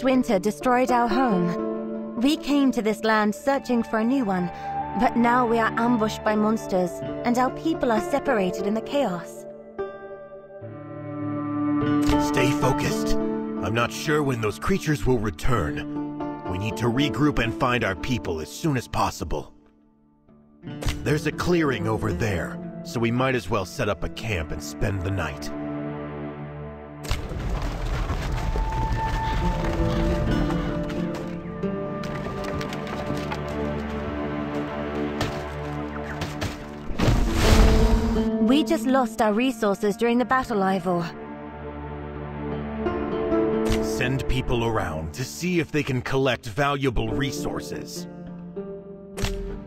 harsh winter destroyed our home. We came to this land searching for a new one, but now we are ambushed by monsters, and our people are separated in the chaos. Stay focused. I'm not sure when those creatures will return. We need to regroup and find our people as soon as possible. There's a clearing over there, so we might as well set up a camp and spend the night. We just lost our resources during the battle, Ivor. Send people around to see if they can collect valuable resources.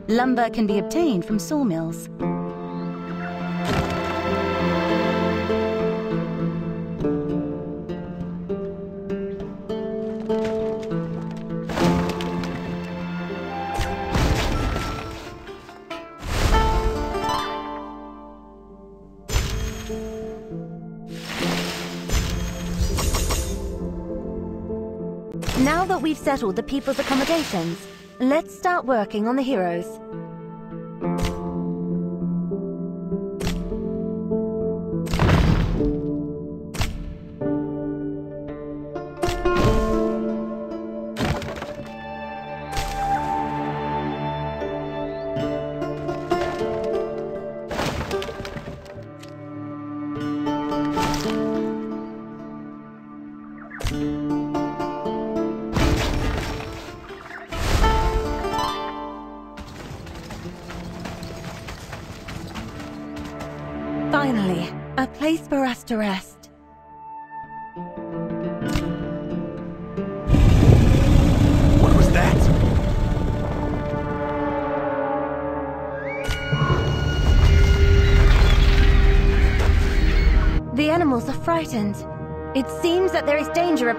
Lumber can be obtained from sawmills. Now that we've settled the people's accommodations, let's start working on the heroes.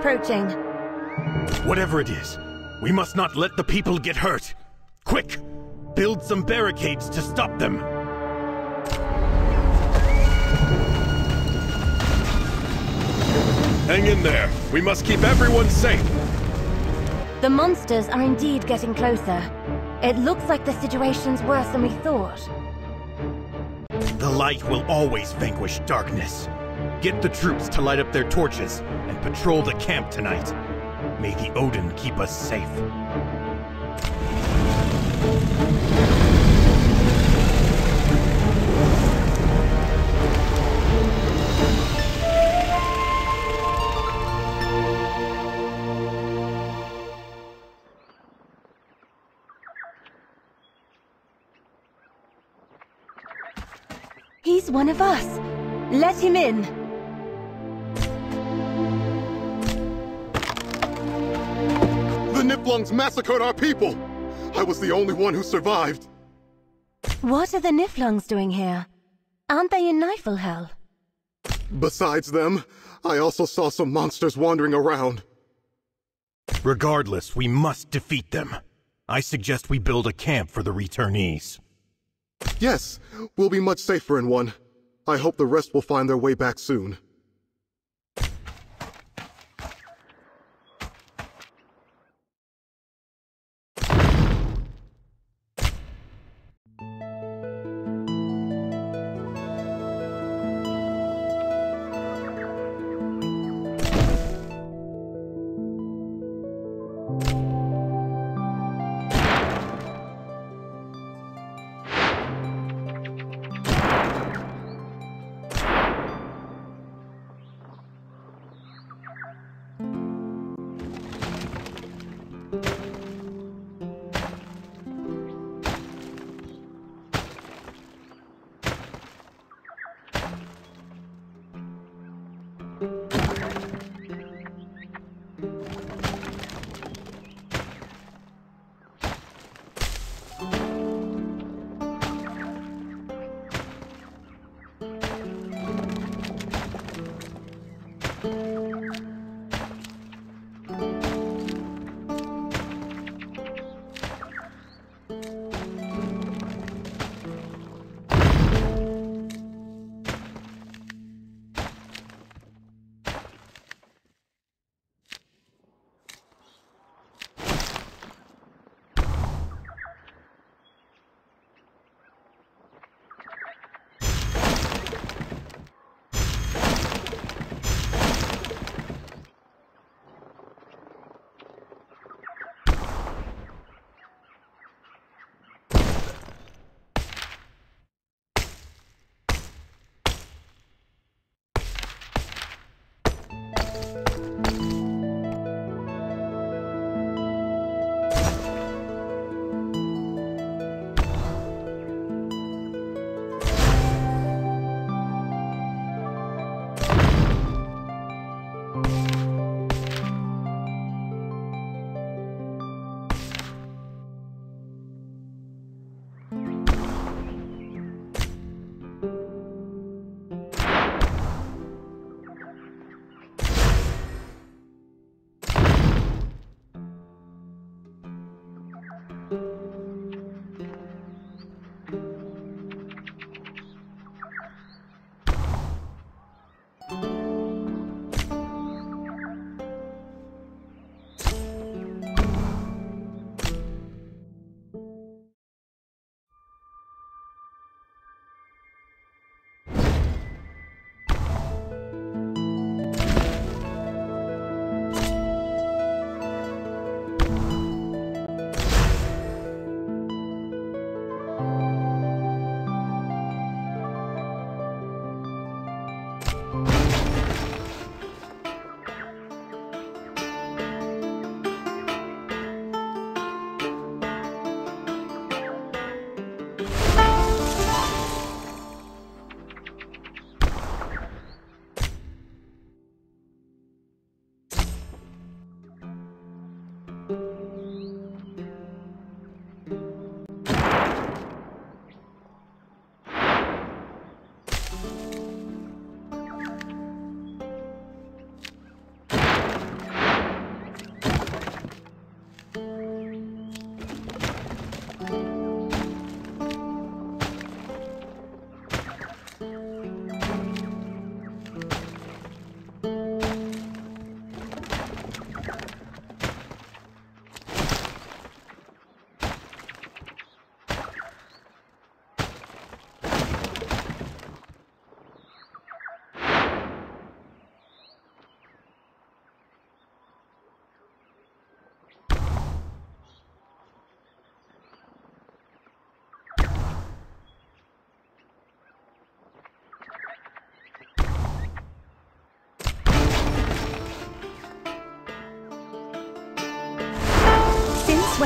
Approaching. Whatever it is, we must not let the people get hurt. Quick! Build some barricades to stop them. Hang in there. We must keep everyone safe. The monsters are indeed getting closer. It looks like the situation's worse than we thought. The light will always vanquish darkness. Get the troops to light up their torches and patrol the camp tonight. May the Odin keep us safe. He's one of us. Let him in. The Niflungs massacred our people! I was the only one who survived. What are the Niflungs doing here? Aren't they in Niflhel? Besides them, I also saw some monsters wandering around. Regardless, we must defeat them. I suggest we build a camp for the returnees. Yes, we'll be much safer in one. I hope the rest will find their way back soon.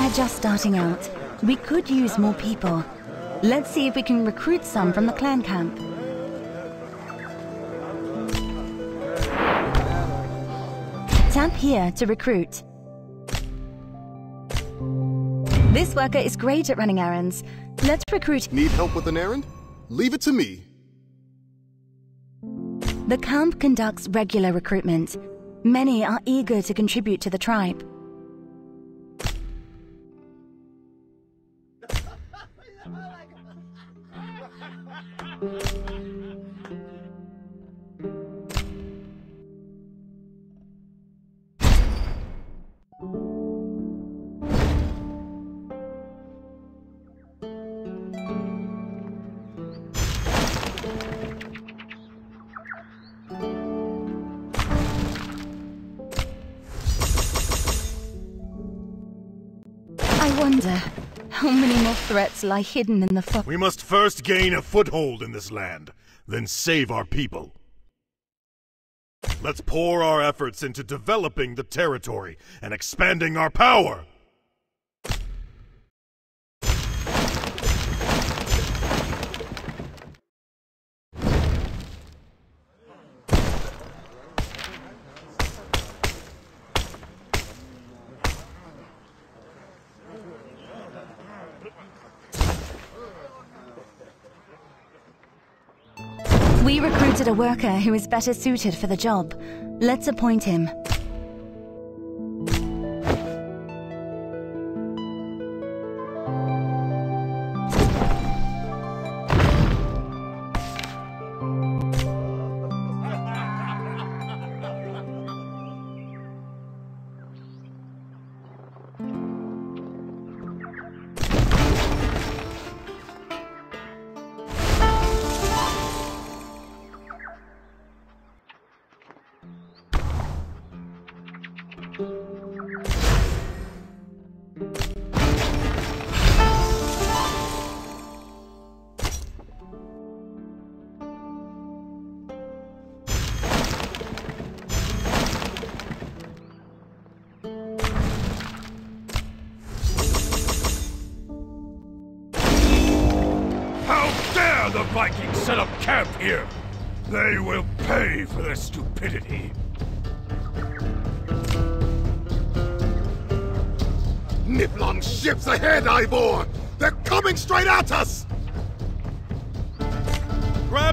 We're just starting out, we could use more people. Let's see if we can recruit some from the clan camp. Tap here to recruit. This worker is great at running errands. Let's recruit... Need help with an errand? Leave it to me. The camp conducts regular recruitment. Many are eager to contribute to the tribe. you threats lie hidden in the fog? We must first gain a foothold in this land, then save our people. Let's pour our efforts into developing the territory and expanding our power. We recruited a worker who is better suited for the job. Let's appoint him.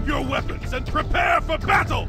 Your weapons and prepare for battle!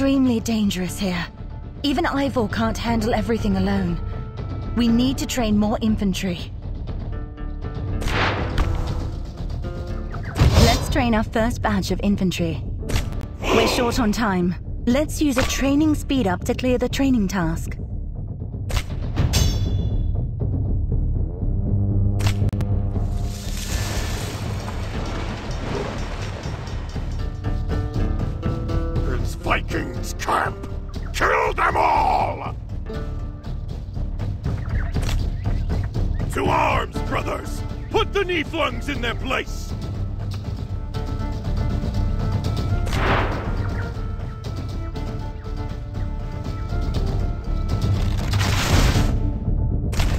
Extremely dangerous here. Even Ivor can't handle everything alone. We need to train more infantry. Let's train our first batch of infantry. We're short on time. Let's use a training speed up to clear the training task. Niflungs in their place!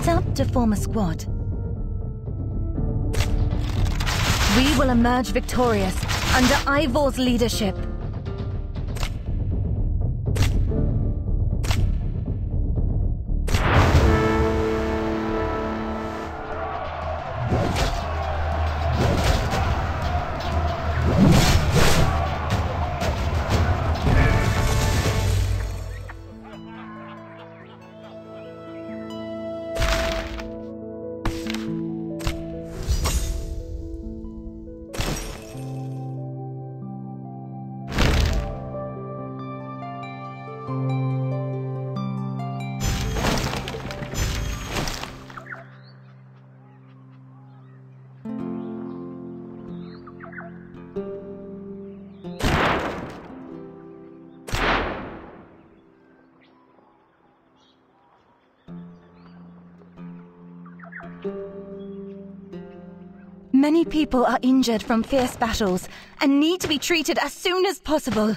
Tap to form a squad. We will emerge victorious under Ivor's leadership. Many people are injured from fierce battles and need to be treated as soon as possible.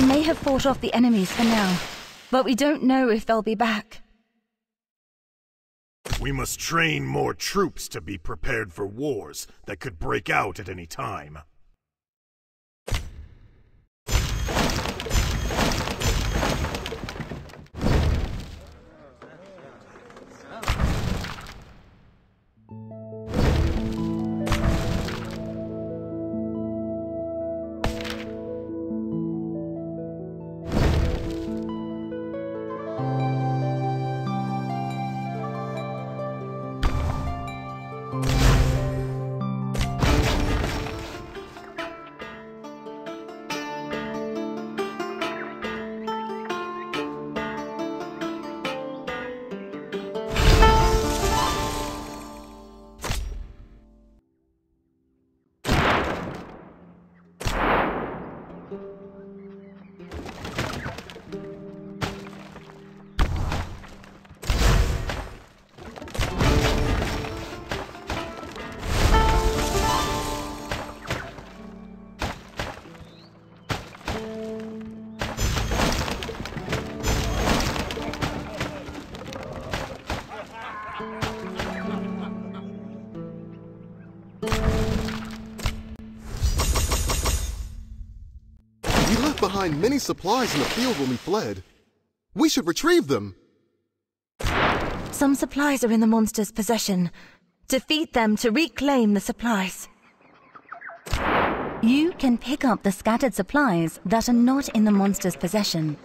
We may have fought off the enemies for now, but we don't know if they'll be back. We must train more troops to be prepared for wars that could break out at any time. Behind many supplies in the field when we fled. We should retrieve them. Some supplies are in the monster's possession. Defeat them to reclaim the supplies. You can pick up the scattered supplies that are not in the monster's possession.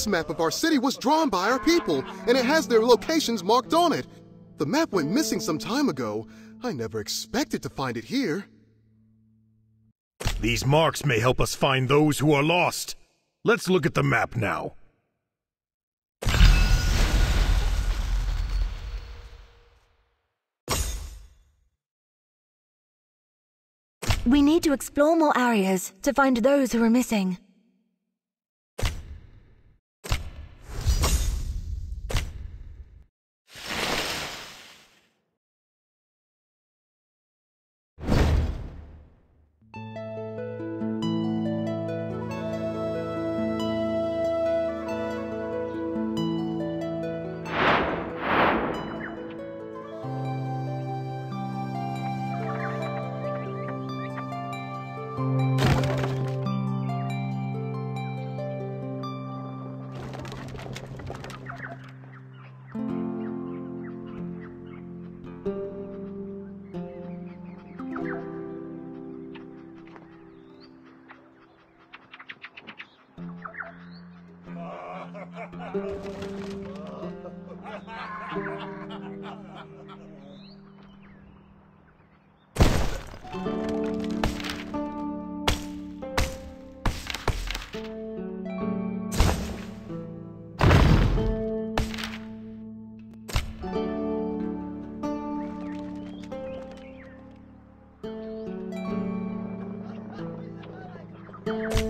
This map of our city was drawn by our people, and it has their locations marked on it. The map went missing some time ago. I never expected to find it here. These marks may help us find those who are lost. Let's look at the map now. We need to explore more areas to find those who are missing.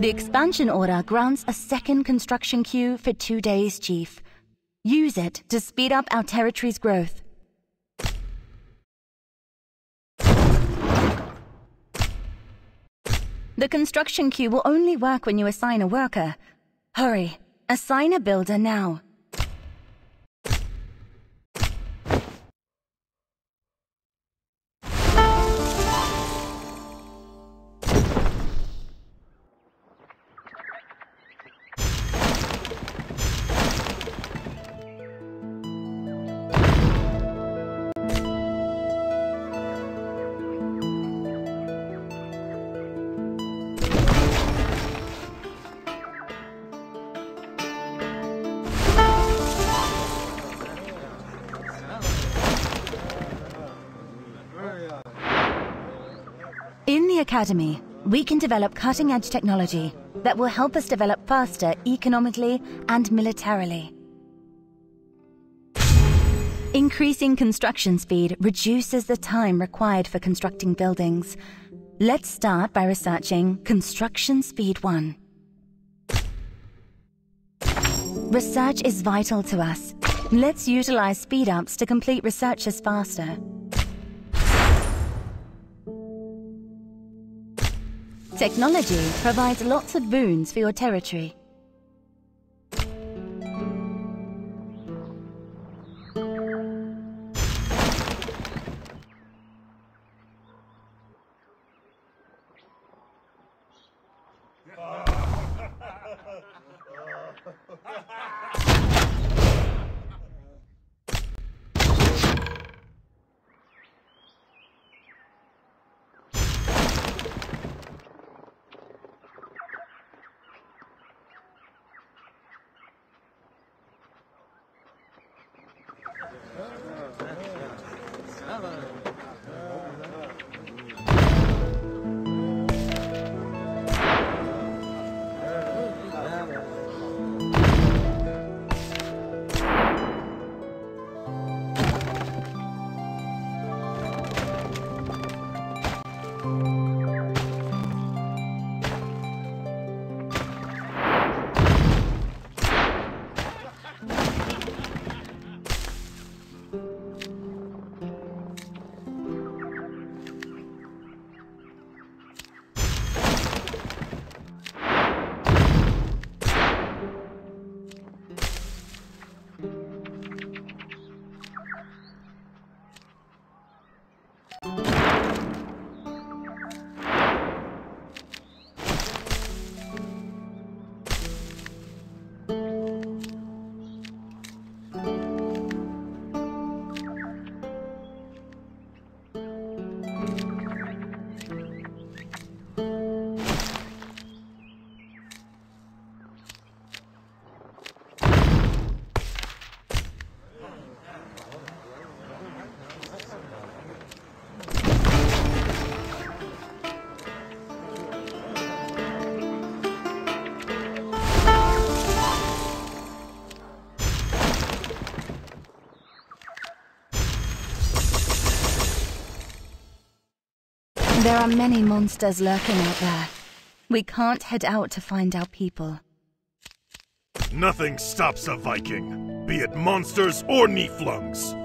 The expansion order grants a second construction queue for two days, Chief. Use it to speed up our territory's growth. The construction queue will only work when you assign a worker. Hurry, assign a builder now. Academy, we can develop cutting edge technology that will help us develop faster economically and militarily. Increasing construction speed reduces the time required for constructing buildings. Let's start by researching Construction Speed 1. Research is vital to us. Let's utilize speed ups to complete researches faster. Technology provides lots of boons for your territory. Are many monsters lurking out there. We can't head out to find our people. Nothing stops a Viking, be it monsters or Niflungs.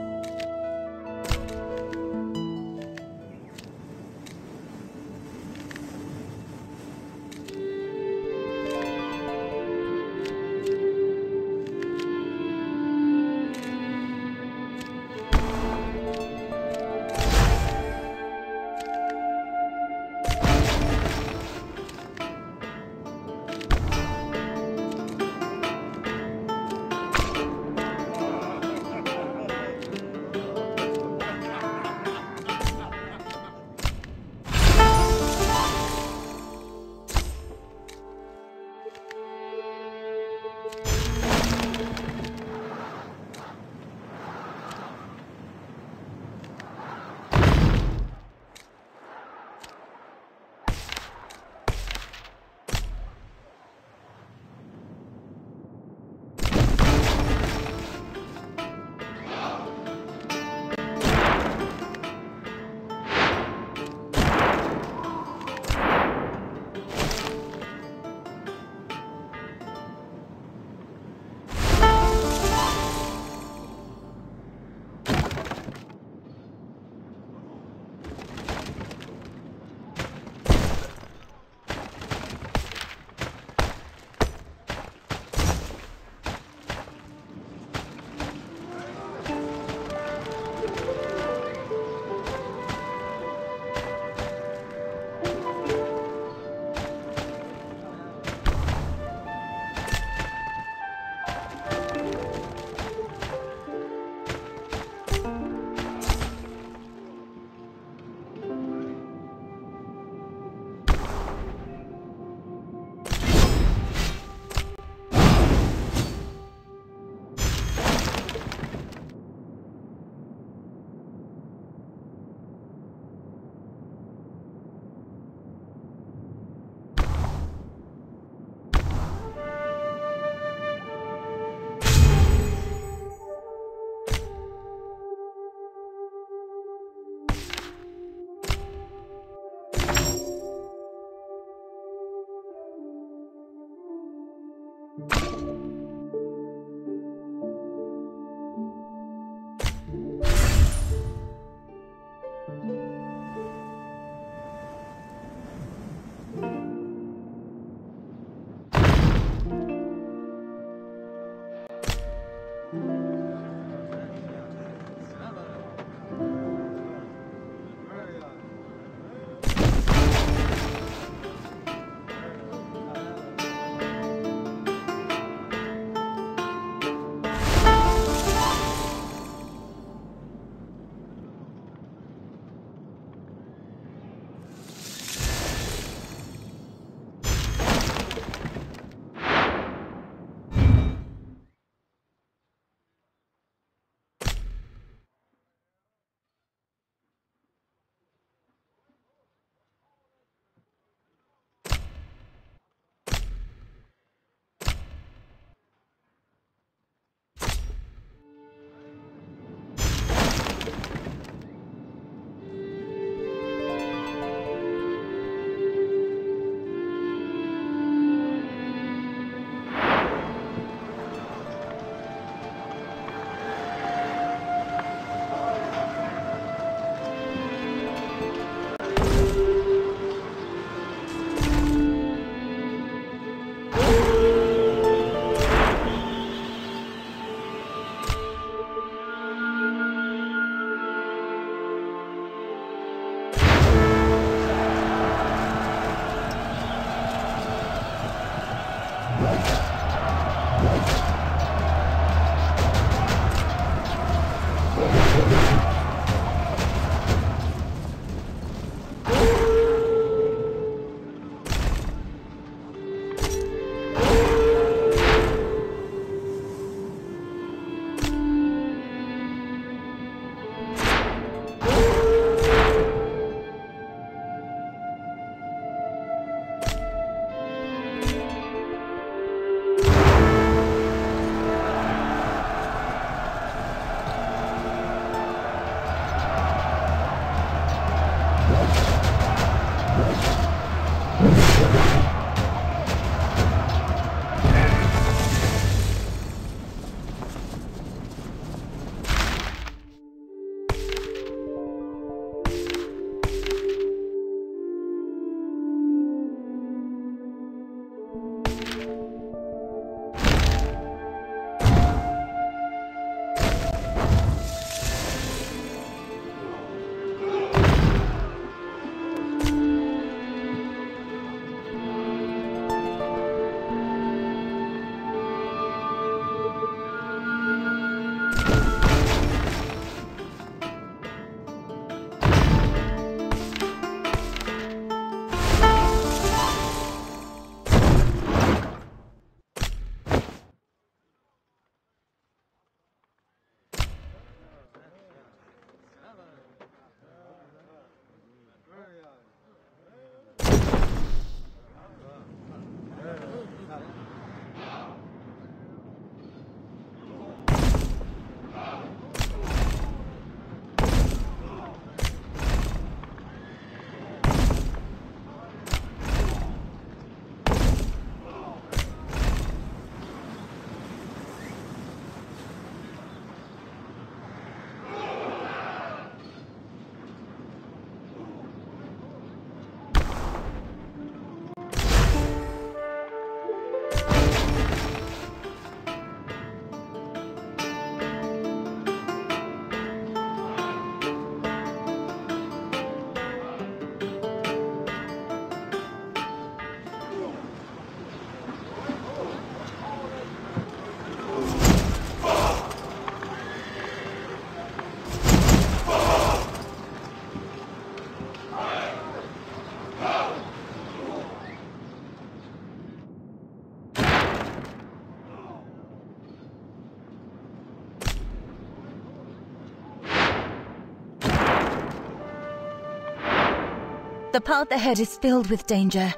The path ahead is filled with danger.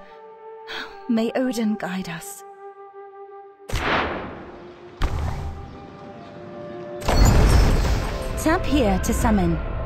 May Odin guide us. Tap here to summon.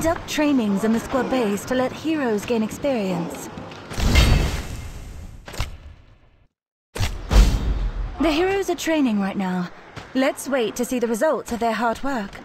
Conduct trainings in the squad base to let heroes gain experience. The heroes are training right now. Let's wait to see the results of their hard work.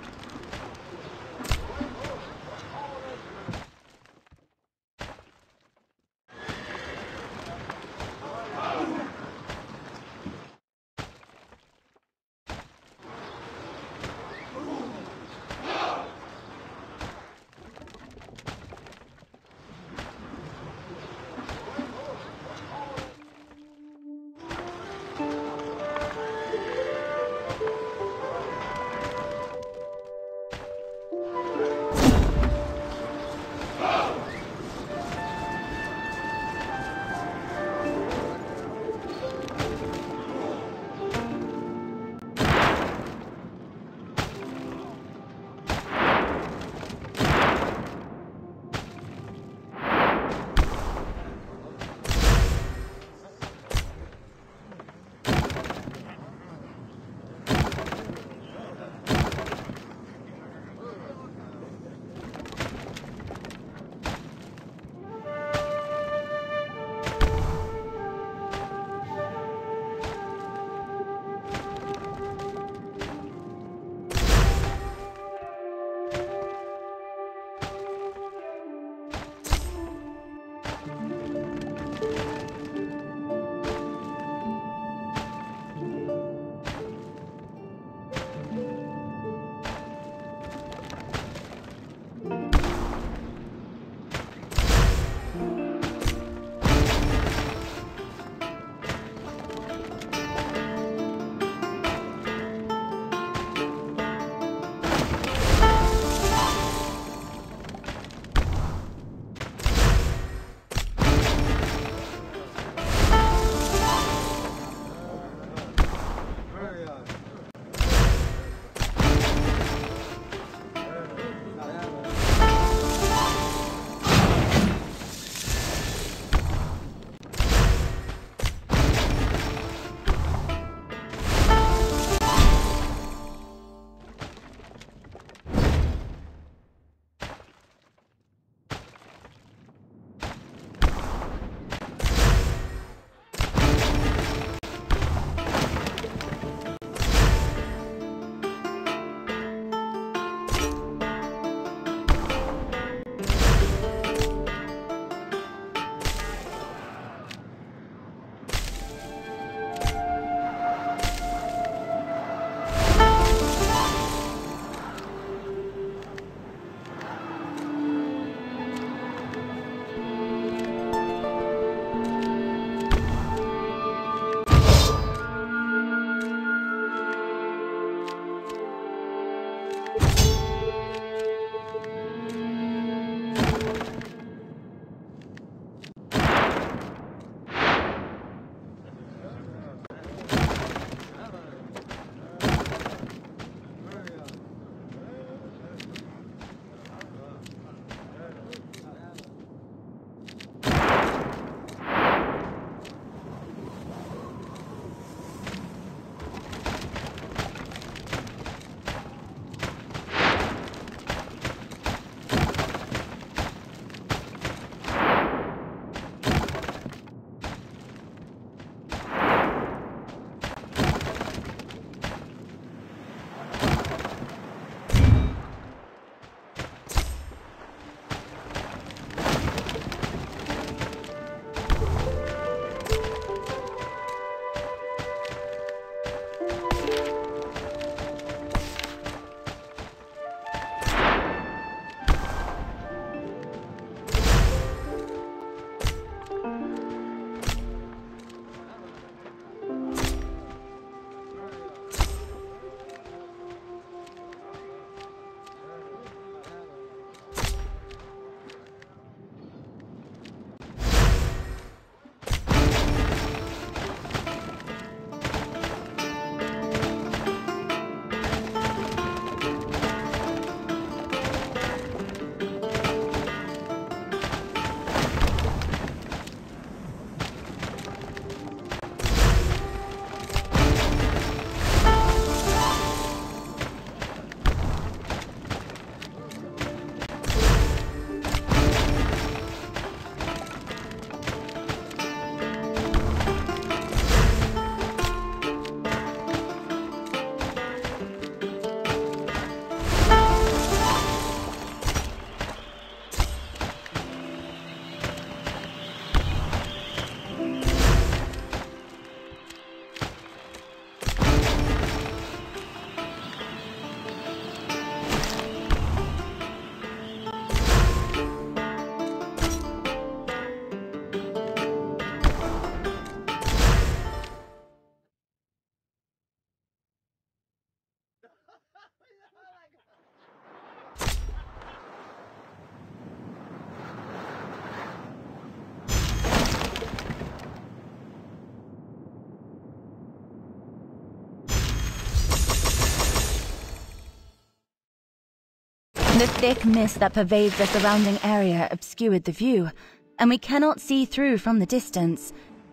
The thick mist that pervades the surrounding area obscured the view, and we cannot see through from the distance.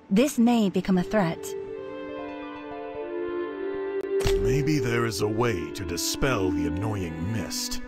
This may become a threat. Maybe there is a way to dispel the annoying mist.